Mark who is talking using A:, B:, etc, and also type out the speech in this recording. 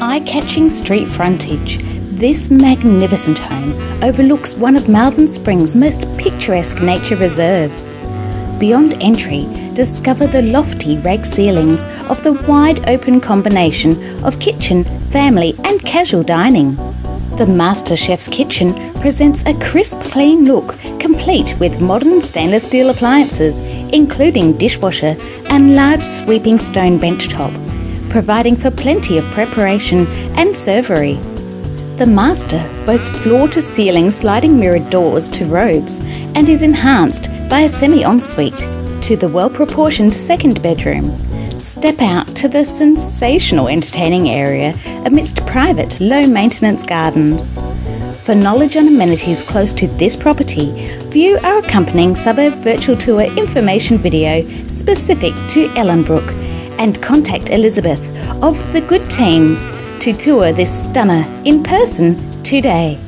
A: eye catching street frontage, this magnificent home overlooks one of Malvern Springs' most picturesque nature reserves. Beyond entry, discover the lofty rag ceilings of the wide open combination of kitchen, family, and casual dining. The Master Chef's kitchen presents a crisp, clean look, complete with modern stainless steel appliances, including dishwasher and large sweeping stone bench top, providing for plenty of preparation and servery. The Master boasts floor to ceiling sliding mirrored doors to robes and is enhanced by a semi ensuite to the well proportioned second bedroom. Step out to the sensational entertaining area amidst private, low maintenance gardens. For knowledge on amenities close to this property, view our accompanying suburb virtual tour information video specific to Ellenbrook and contact Elizabeth of the Good Team to tour this stunner in person today.